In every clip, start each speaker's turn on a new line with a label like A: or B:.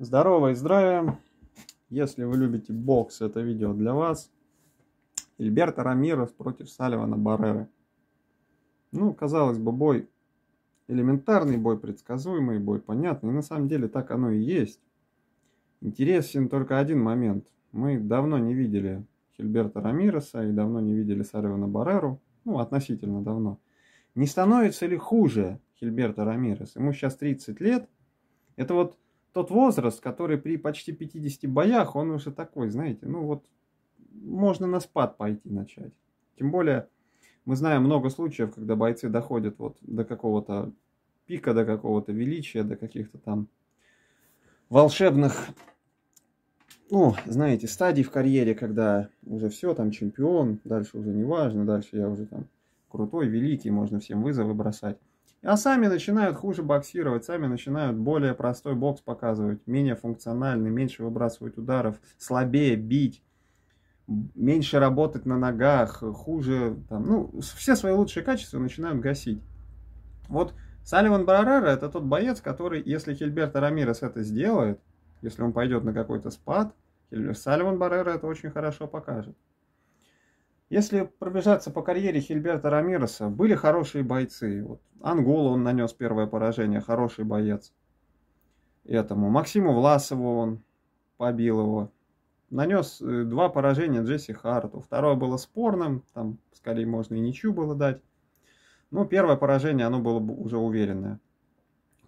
A: Здорово и здравия! Если вы любите бокс, это видео для вас. Ильберто Рамирес против Салливана Барреры. Ну, казалось бы, бой элементарный, бой предсказуемый, бой понятный. на самом деле так оно и есть. Интересен только один момент. Мы давно не видели Хильберта Рамиреса и давно не видели Салливана Барреру. Ну, относительно давно. Не становится ли хуже Хильберта Рамирес? Ему сейчас 30 лет. Это вот тот возраст, который при почти 50 боях, он уже такой, знаете, ну вот можно на спад пойти начать. Тем более, мы знаем много случаев, когда бойцы доходят вот до какого-то пика, до какого-то величия, до каких-то там волшебных, ну, знаете, стадий в карьере, когда уже все, там чемпион, дальше уже не важно, дальше я уже там крутой, великий, можно всем вызовы бросать. А сами начинают хуже боксировать, сами начинают более простой бокс показывать, менее функциональный, меньше выбрасывать ударов, слабее бить, меньше работать на ногах, хуже, там, ну, все свои лучшие качества начинают гасить. Вот Салливан Барарера это тот боец, который, если Хильберто Рамирес это сделает, если он пойдет на какой-то спад, Салливан Баррера это очень хорошо покажет. Если пробежаться по карьере Хильберта Рамиреса, были хорошие бойцы. Вот Анголу он нанес первое поражение, хороший боец. Этому Максиму Власову он побил его. Нанес э, два поражения Джесси Харту. Второе было спорным, там скорее можно и ничью было дать. Но первое поражение, оно было уже уверенное.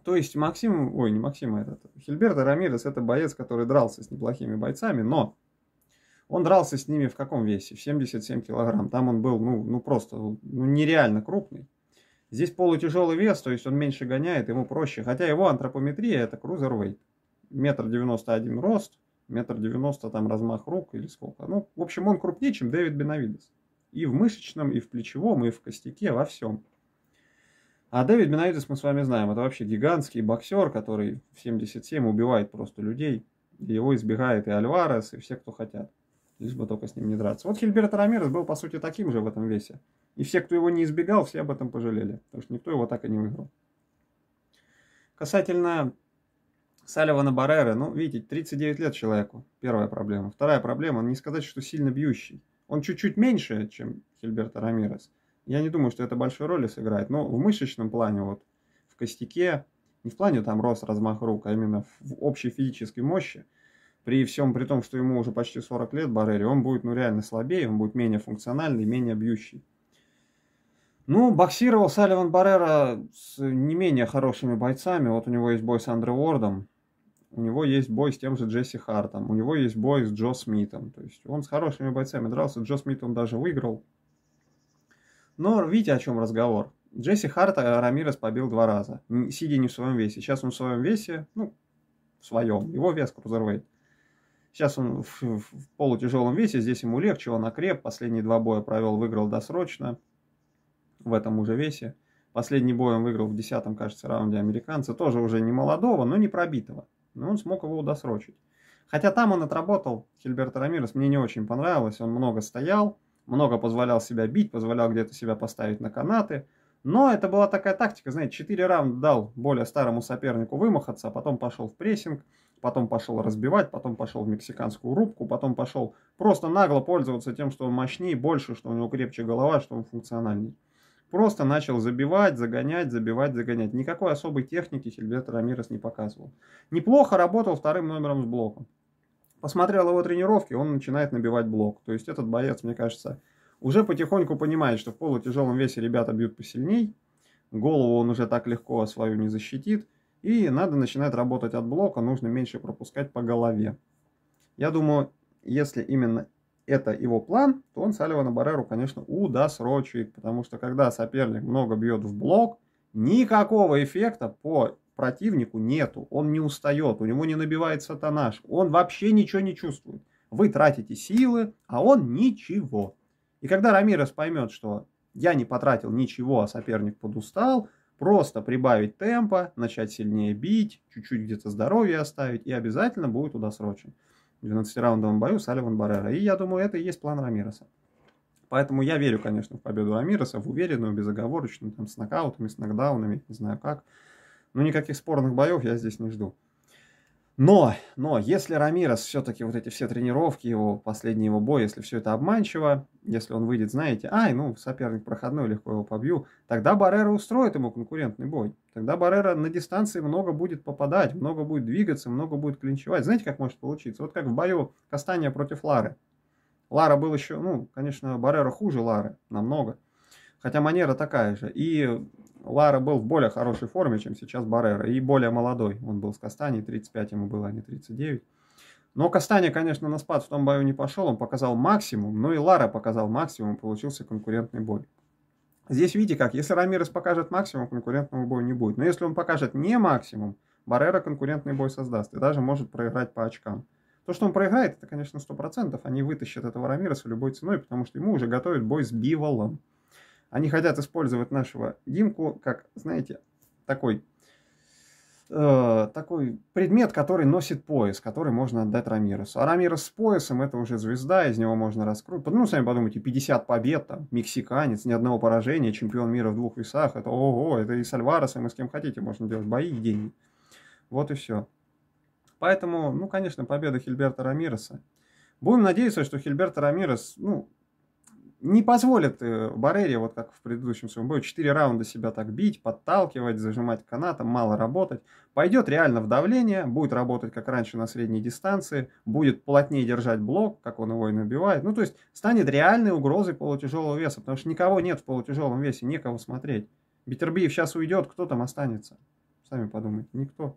A: То есть Максим, ой, не Максим, а этот, Хильберто Рамирес это боец, который дрался с неплохими бойцами, но он дрался с ними в каком весе? В 77 килограмм. Там он был, ну, ну просто, ну, нереально крупный. Здесь полутяжелый вес, то есть он меньше гоняет, ему проще. Хотя его антропометрия это крузервейт. Метр девяносто один рост, метр девяносто там размах рук или сколько. Ну, в общем, он крупнее, чем Дэвид Бенавидес. И в мышечном, и в плечевом, и в костяке, во всем. А Дэвид Бенавидес мы с вами знаем, это вообще гигантский боксер, который в 77 убивает просто людей. Его избегает и Альварес, и все, кто хотят лишь бы только с ним не драться. Вот Хильберто Рамирес был, по сути, таким же в этом весе. И все, кто его не избегал, все об этом пожалели, потому что никто его так и не выиграл. Касательно Салливана Баррера, ну, видите, 39 лет человеку, первая проблема. Вторая проблема, не сказать, что сильно бьющий. Он чуть-чуть меньше, чем Хильберто Рамирес. Я не думаю, что это большой роли сыграет, но в мышечном плане, вот, в костяке, не в плане там рост, размах рук, а именно в общей физической мощи, при всем при том, что ему уже почти 40 лет Баррери, он будет ну, реально слабее, он будет менее функциональный, менее бьющий. Ну, боксировал Салливан Баррера с не менее хорошими бойцами. Вот у него есть бой с Андре Уордом, у него есть бой с тем же Джесси Хартом, у него есть бой с Джо Смитом. То есть он с хорошими бойцами дрался, Джо Смит он даже выиграл. Но видите, о чем разговор. Джесси Харта Рамирес побил два раза, сидя не в своем весе. Сейчас он в своем весе, ну, в своем, его вес крузервейт. Сейчас он в, в полутяжелом весе, здесь ему легче, он окреп. Последние два боя провел, выиграл досрочно в этом уже весе. Последний бой он выиграл в десятом, кажется, раунде американца. Тоже уже не молодого, но не пробитого. Но он смог его досрочить. Хотя там он отработал, Хильберто Рамирес, мне не очень понравилось. Он много стоял, много позволял себя бить, позволял где-то себя поставить на канаты. Но это была такая тактика, знаете, 4 раунда дал более старому сопернику вымахаться, а потом пошел в прессинг, потом пошел разбивать, потом пошел в мексиканскую рубку, потом пошел просто нагло пользоваться тем, что он мощнее, больше, что у него крепче голова, что он функциональней. Просто начал забивать, загонять, забивать, загонять. Никакой особой техники Сильвестр Рамирес не показывал. Неплохо работал вторым номером с блоком. Посмотрел его тренировки, он начинает набивать блок. То есть этот боец, мне кажется, уже потихоньку понимает, что в полутяжелом весе ребята бьют посильней. Голову он уже так легко свою не защитит. И надо начинать работать от блока, нужно меньше пропускать по голове. Я думаю, если именно это его план, то он Салливана Барреру, конечно, удосрочит. Потому что когда соперник много бьет в блок, никакого эффекта по противнику нету. Он не устает, у него не набивается тонаж. Он вообще ничего не чувствует. Вы тратите силы, а он ничего. И когда Рамирес поймет, что я не потратил ничего, а соперник подустал, Просто прибавить темпа, начать сильнее бить, чуть-чуть где-то здоровье оставить, и обязательно будет удосрочен. В 12-раундовом бою Салливан Баррера. И я думаю, это и есть план Рамиреса. Поэтому я верю, конечно, в победу Рамиреса, в уверенную, безоговорочную, там, с нокаутами, с нокдаунами, не знаю как. Но никаких спорных боев я здесь не жду. Но, но, если Рамирес все-таки вот эти все тренировки, его последний его бой, если все это обманчиво, если он выйдет, знаете, ай, ну, соперник проходной, легко его побью, тогда Баррера устроит ему конкурентный бой. Тогда Баррера на дистанции много будет попадать, много будет двигаться, много будет клинчевать. Знаете, как может получиться? Вот как в бою Кастания против Лары. Лара был еще, ну, конечно, Баррера хуже Лары, намного. Хотя манера такая же. И Лара был в более хорошей форме, чем сейчас Баррера, и более молодой. Он был с Кастани, 35 ему было, а не 39. Но Кастани, конечно, на спад в том бою не пошел, он показал максимум, но и Лара показал максимум, получился конкурентный бой. Здесь видите как, если Рамирес покажет максимум, конкурентного боя не будет. Но если он покажет не максимум, Баррера конкурентный бой создаст и даже может проиграть по очкам. То, что он проиграет, это, конечно, 100%. Они вытащат этого Рамиреса любой ценой, потому что ему уже готовят бой с Биволом. Они хотят использовать нашего Димку как, знаете, такой, э, такой предмет, который носит пояс, который можно отдать Рамиресу. А Рамирес с поясом это уже звезда, из него можно раскрутить. Ну, сами подумайте, 50 побед, там, мексиканец, ни одного поражения, чемпион мира в двух весах. Это ого, это и с Альваресом, и с кем хотите можно делать бои и деньги. Вот и все. Поэтому, ну, конечно, победа Хильберта Рамиреса. Будем надеяться, что Хильберта Рамирес, ну, не позволит э, Барере, вот как в предыдущем своем бою, 4 раунда себя так бить, подталкивать, зажимать канатом, мало работать. Пойдет реально в давление, будет работать как раньше на средней дистанции, будет плотнее держать блок, как он его и набивает. Ну, то есть станет реальной угрозой полутяжелого веса, потому что никого нет в полутяжелом весе, некого смотреть. Битербиев сейчас уйдет, кто там останется? Сами подумайте, никто.